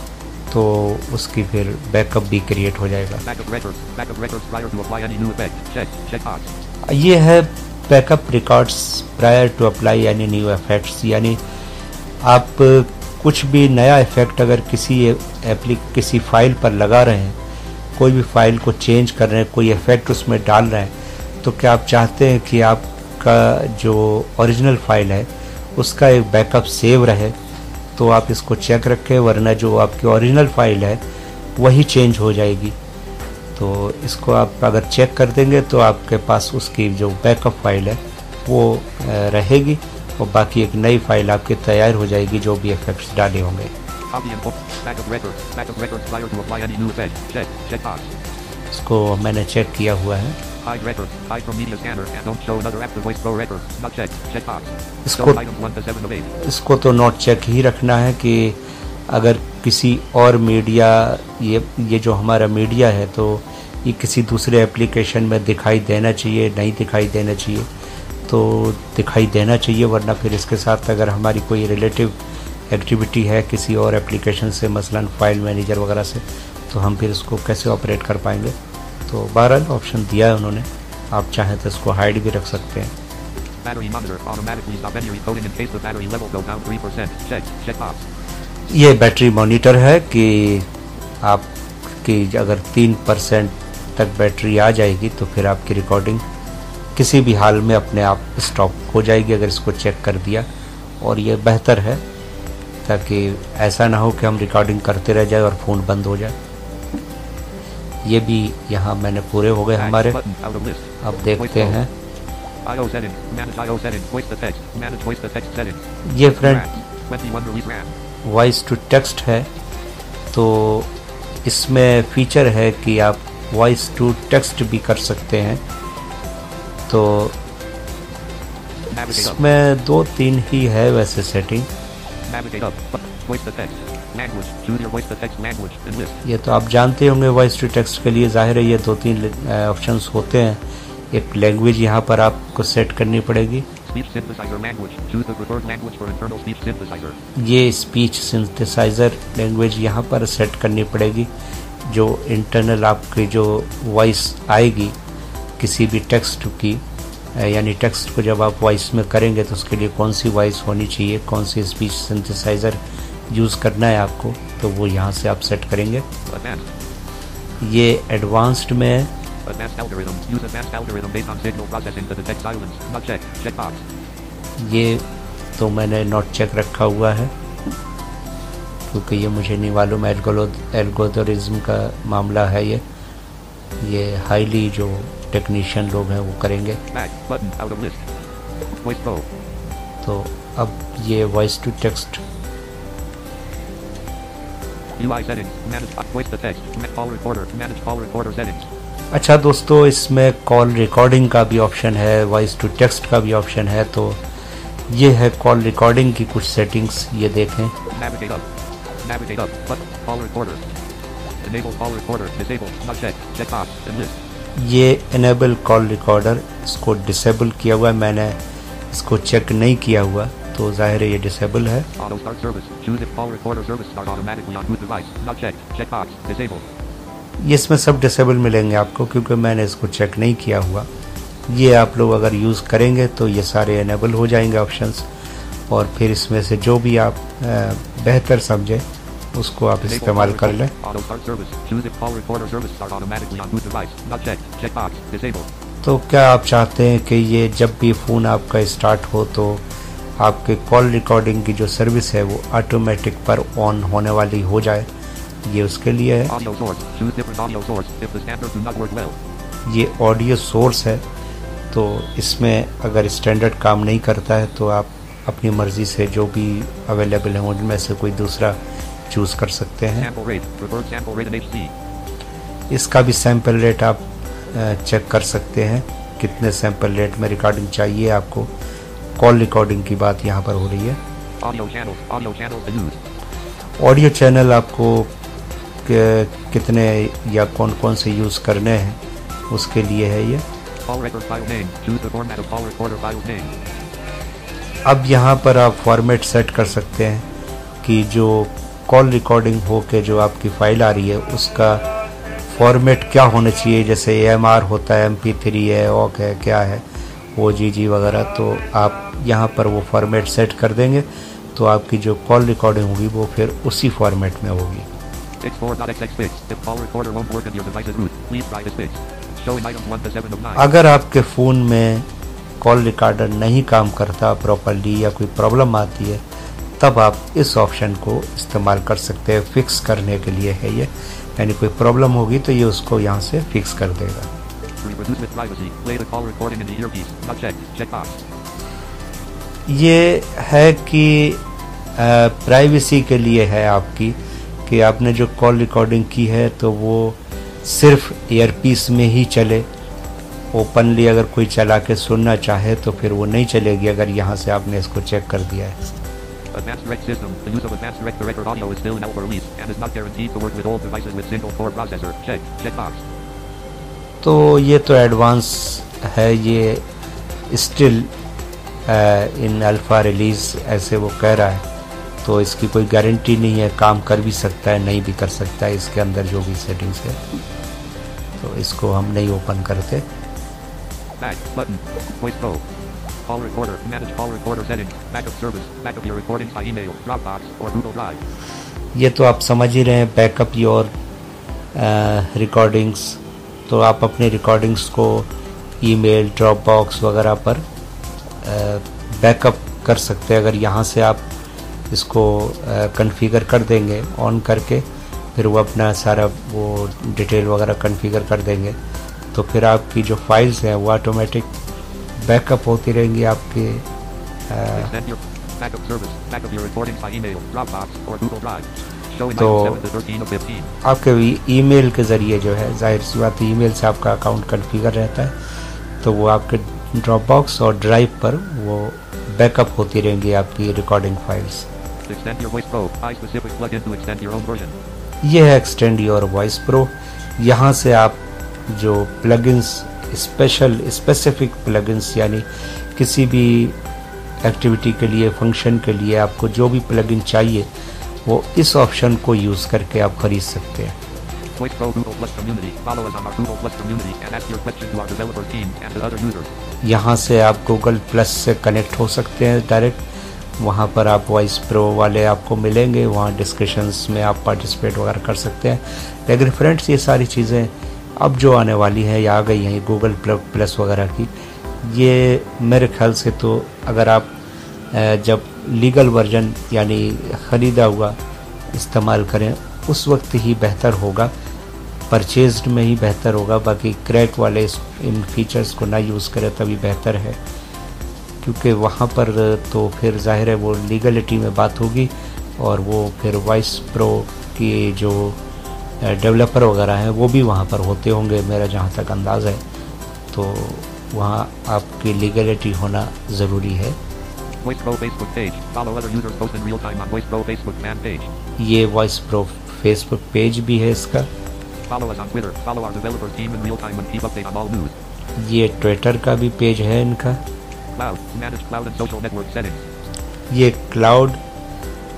तो उसकी फिर बैकअप भी क्रिएट हो जाएगा. ये है backup records prior to apply यानी न्यू इफेक्ट्स यानी आप कुछ भी नया इफ़ेक्ट अगर किसी एप्लिक किसी फ़ाइल पर लगा रहे हैं कोई भी फ़ाइल को चेंज कर रहे हैं कोई इफ़ेक्ट उसमें डाल रहे हैं तो क्या आप चाहते हैं कि आपका जो ओरिजिनल फ़ाइल है उसका एक बैकअप सेव रहे? तो आप इसको चेक रखें वरना जो आपकी ओरिजिनल फ़ाइल है वही चेंज हो जाएगी। तो इसको आप अगर चेक कर देंगे तो आपके पास उसकी जो बैकअप फ़ाइल है वो रहेगी और बाकी एक नई फ़ाइल आपकी तैयार हो जाएगी जो भी इफेक्ट्स डाले होंगे. इसको मैंने चेक किया हुआ है। Hide records. Hide from media scanner and don't show another app to voice pro records. Not checked. Check box. इसको Show items 1 to 7 of 8. इसको तो नोट चेक ही रखना है कि अगर किसी और मीडिया ये ये जो हमारा मीडिया है तो ये किसी दूसरे एप्लीकेशन में दिखाई देना चाहिए नहीं दिखाई देना चाहिए तो दिखाई देना चाहिए वरना फिर इसके साथ अगर हमारी कोई रिलेटिव एक्टिविटी है किसी और एप्लीकेशन से मसलन फ़ाइल मैनेजर वगैरह से तो हम फिर इसको कैसे ऑपरेट कर पाएँगे तो बहरहाल ऑप्शन दिया है उन्होंने आप चाहें तो इसको हाइड भी रख सकते हैं Battery monitor automatically stop any recoding in case the battery level goes down 3%. Check. Check box. ये बैटरी मॉनिटर है कि आप आपकी अगर तीन परसेंट तक बैटरी आ जाएगी तो फिर आपकी रिकॉर्डिंग किसी भी हाल में अपने आप स्टॉप हो जाएगी अगर इसको चेक कर दिया और ये बेहतर है ताकि ऐसा ना हो कि हम रिकॉर्डिंग करते रह जाए और फ़ोन बंद हो जाए ये भी यहाँ मैंने पूरे हो गए हमारे। अब देखते हैं। ये फ्रेंड वॉइस टू टेक्स्ट है। तो इसमें फीचर है कि आप वॉइस टू टेक्स्ट भी कर सकते हैं। तो इसमें दो तीन ही है वैसे सेटिंग ये तो आप जानते होंगे वॉइस टू टेक्स्ट के लिए ज़ाहिर है ये दो तीन ऑप्शंस होते हैं। एक लैंग्वेज यहाँ पर आपको सेट करनी पड़ेगी. ये स्पीच सिंथेसाइजर लैंग्वेज यहाँ पर सेट करनी पड़ेगी जो इंटरनल आपकी जो वॉइस आएगी किसी भी टेक्स्ट की यानी टेक्स्ट को जब आप वॉइस में करेंगे तो उसके लिए कौन सी वॉइस होनी चाहिए कौन सी स्पीच सिंथेसाइजर यूज़ करना है आपको तो वो यहाँ से आप सेट करेंगे। ये एडवांस्ड में ये तो मैंने नॉट चेक रखा हुआ है क्योंकि ये मुझे नहीं मालूम। एल्गोदरिज्म का मामला है ये। ये हाईली जो टेक्नीशियन लोग हैं वो करेंगे। तो अब ये voice to text UI settings, manage uh, voice the text, call recorder, manage call recorder settings. अच्छा दोस्तों इसमें कॉल रिकॉर्डिंग का भी ऑप्शन है वॉइस टू टेक्स्ट का भी ऑप्शन है तो ये है कॉल रिकॉर्डिंग की कुछ सेटिंग्स ये देखें। ये इनेबल कॉल रिकॉर्डर इसको डिसेबल किया हुआ है मैंने इसको चेक नहीं किया हुआ। तो ज़ाहिर है ये डिसेबल है। ये इसमें सब डिसेबल मिलेंगे आपको क्योंकि मैंने इसको चेक नहीं किया हुआ। ये आप लोग अगर यूज़ करेंगे तो ये सारे इनेबल हो जाएँगे ऑप्शन और फिर इसमें से जो भी आप बेहतर समझें उसको आप इस्तेमाल कर लें। तो क्या आप चाहते हैं कि ये जब भी फ़ोन आपका स्टार्ट हो तो आपके कॉल रिकॉर्डिंग की जो सर्विस है वो ऑटोमेटिक पर ऑन होने वाली हो जाए। ये उसके लिए है. ये ऑडियो सोर्स है तो इसमें अगर स्टैंडर्ड काम नहीं करता है तो आप अपनी मर्ज़ी से जो भी अवेलेबल है उनमें से कोई दूसरा चूज़ कर सकते हैं. इसका भी सैंपल रेट आप चेक कर सकते हैं। कितने सैंपल रेट में रिकॉर्डिंग चाहिए आपको। कॉल रिकॉर्डिंग की बात यहाँ पर हो रही है. ऑडियो चैनल आपको कितने या कौन कौन से यूज़ करने हैं उसके लिए है ये. अब यहाँ पर आप फॉर्मेट सेट कर सकते हैं कि जो कॉल रिकॉर्डिंग हो के जो आपकी फ़ाइल आ रही है उसका फॉर्मेट क्या होना चाहिए जैसे एम होता है एम है ऑक है क्या है ओ जी जी वगैरह तो आप यहाँ पर वो फॉर्मेट सेट कर देंगे तो आपकी जो कॉल रिकॉर्डिंग होगी वो फिर उसी फॉर्मेट में होगी। X4.xx fix. If call recorder won't work in your device's root, please try this fix. Showing items 1 to 7 of 9. अगर आपके फ़ोन में कॉल रिकॉर्डर नहीं काम करता प्रॉपरली या कोई प्रॉब्लम आती है तब आप इस ऑप्शन को इस्तेमाल कर सकते हैं। फिक्स करने के लिए है ये। यानी कोई प्रॉब्लम होगी तो ये उसको यहाँ से फिक्स कर देगा। ये है कि प्राइवेसी के लिए है आपकी कि आपने जो कॉल रिकॉर्डिंग की है तो वो सिर्फ़ ईयरपीस में ही चले। ओपनली अगर कोई चला के सुनना चाहे तो फिर वो नहीं चलेगी अगर यहाँ से आपने इसको चेक कर दिया है। तो ये तो एडवांस है ये स्टिल इन अल्फ़ा रिलीज़ ऐसे वो कह रहा है तो इसकी कोई गारंटी नहीं है काम कर भी सकता है नहीं भी कर सकता है इसके अंदर जो भी सेटिंग्स है तो इसको हम नहीं ओपन करते Back. Button. Voice Pro. Call recorder. Manage call recorder settings. Backup service. Backup your recordings by email, Dropbox, or Google Drive. ये तो आप समझ ही रहे हैं बैकअप योर रिकॉर्डिंग्स तो आप अपने रिकॉर्डिंग्स को ईमेल ड्रॉप बॉक्स वगैरह पर बैकअप कर सकते हैं अगर यहाँ से आप इसको कन्फिगर कर देंगे ऑन करके फिर वो अपना सारा वो डिटेल वगैरह कन्फिगर कर देंगे तो फिर आपकी जो फाइल्स हैं वो ऑटोमेटिक बैकअप होती रहेंगी आपके तो- items 7 to 13 of 15. आपके ई- ईमेल के ज़रिए जो है ज़ाहिर सी बात ईमेल से आपका अकाउंट कन्फिगर रहता है तो वो आपके ड्रॉप बॉक्स और ड्राइव पर वो बैकअप होती रहेंगी आपकी रिकॉर्डिंग फाइल्स. ये है एक्सटेंड योर वॉइस प्रो यहाँ से आप जो प्लगइन्स स्पेशल स्पेसिफिक प्लगइन्स यानी किसी भी एक्टिविटी के लिए फ़ंक्शन के लिए आपको जो भी प्लगइन चाहिए वो इस ऑप्शन को यूज़ करके आप खरीद सकते हैं। Plus community. Follow us on our Google Plus community and ask your to our developer team and other users. यहाँ से आप गूगल प्लस से कनेक्ट हो सकते हैं डायरेक्ट वहाँ पर आप वॉइस प्रो वाले आपको मिलेंगे। वहाँ डिस्कशंस में आप पार्टिसिपेट वगैरह कर सकते हैं। लेकिन फ्रेंड्स ये सारी चीज़ें अब जो आने वाली हैं, या आ गई हैं गूगल प्लस वगैरह की। ये मेरे ख्याल से तो अगर आप जब लीगल वर्जन यानी ख़रीदा हुआ इस्तेमाल करें, उस वक्त ही बेहतर होगा। परचेज्ड में ही बेहतर होगा बाकी क्रैक वाले इन फीचर्स को ना यूज़ करें तभी बेहतर है। क्योंकि वहाँ पर तो फिर ज़ाहिर है वो लीगलिटी में बात होगी और वो फिर वॉइस प्रो की जो डेवलपर वगैरह हैं वो भी वहाँ पर होते होंगे मेरा जहाँ तक अंदाज़ है। तो वहाँ आपकी लीगलिटी होना ज़रूरी है. ये वॉइस प्रो फेसबुक पेज भी है इसका। Follow us on Twitter. Follow our developer team in real time and keep update on all news. ये ट्विटर का भी पेज है इनका. ये क्लाउड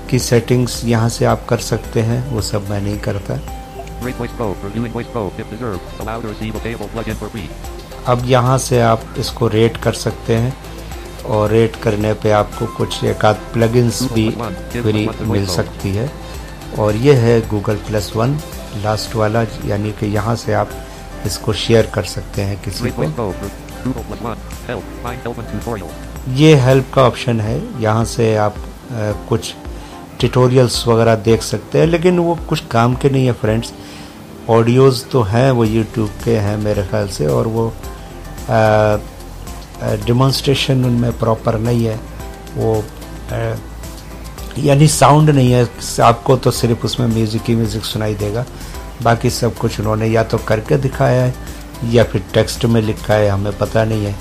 की सेटिंग्स यहाँ से आप कर सकते हैं वो सब मैं नहीं करता. अब यहाँ से आप इसको रेट कर सकते हैं और रेट करने पे आपको कुछ एक आध प्लगइन्स भी फ्री मिल सकती है और ये है गूगल प्लस वन लास्ट वाला यानी कि यहाँ से आप इसको शेयर कर सकते हैं किसी को. ये हेल्प का ऑप्शन है यहाँ से आप कुछ ट्यूटोरियल्स वगैरह देख सकते हैं लेकिन वो कुछ काम के नहीं है फ्रेंड्स ऑडियोज़ तो हैं वो यूट्यूब के हैं मेरे ख्याल से और वो डिमॉन्स्ट्रेशन उनमें प्रॉपर नहीं है। वो अ, यानी साउंड नहीं है। आपको तो सिर्फ़ उसमें म्यूज़िक ही म्यूज़िक सुनाई देगा। बाकी सब कुछ उन्होंने या तो करके दिखाया है, या फिर टेक्स्ट में लिखा है, हमें पता नहीं है।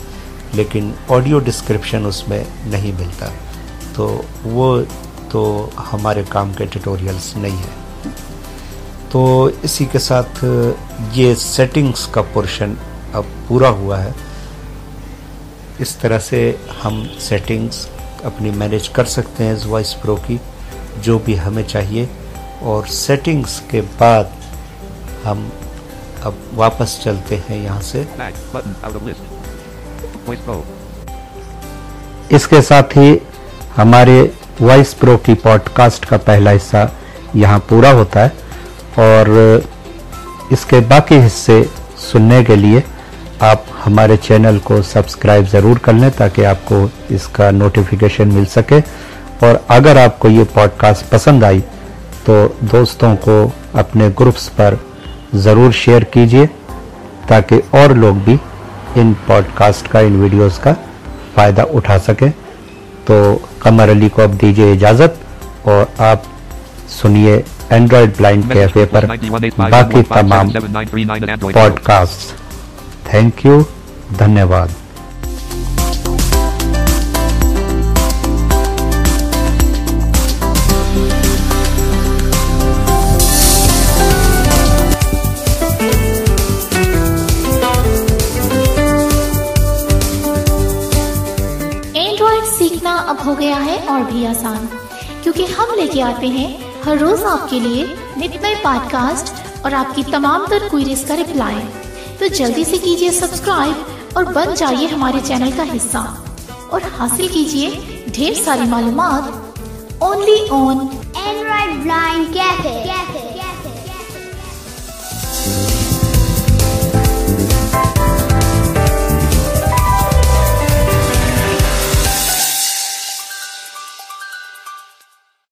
लेकिन ऑडियो डिस्क्रिप्शन उसमें नहीं मिलता। तो वो तो हमारे काम के ट्यूटोरियल्स नहीं है। तो इसी के साथ, ये सेटिंग्स का पोर्शन अब पूरा हुआ है। इस तरह से हम सेटिंग्स अपनी मैनेज कर सकते हैं इस वॉइस प्रो की जो भी हमें चाहिए। और सेटिंग्स के बाद हम अब वापस चलते हैं यहाँ से. इसके साथ ही हमारे वॉइस प्रो की पॉडकास्ट का पहला हिस्सा यहाँ पूरा होता है। और इसके बाकी हिस्से सुनने के लिए आप हमारे चैनल को सब्सक्राइब ज़रूर कर लें ताकि आपको इसका नोटिफिकेशन मिल सके और अगर आपको ये पॉडकास्ट पसंद आई तो दोस्तों को अपने ग्रुप्स पर ज़रूर शेयर कीजिए ताकि और लोग भी इन पॉडकास्ट का इन वीडियोस का फ़ायदा उठा सकें तो कमर अली को अब दीजिए इजाज़त और आप सुनिए एंड्रॉयड ब्लाइंड कैफ़े पर बाकी तमाम 1157939 and Android. Podcast thank you धन्यवाद। एंड्रॉइड सीखना अब हो गया है और भी आसान। क्योंकि हम लेके आते हैं हर रोज आपके लिए नित नए पॉडकास्ट और आपकी तमाम तर क्वेरीज का रिप्लाई तो जल्दी से कीजिए सब्सक्राइब और बन जाइए हमारे चैनल का हिस्सा। और हासिल कीजिए ढेर सारी मालूम only on Android blind cafe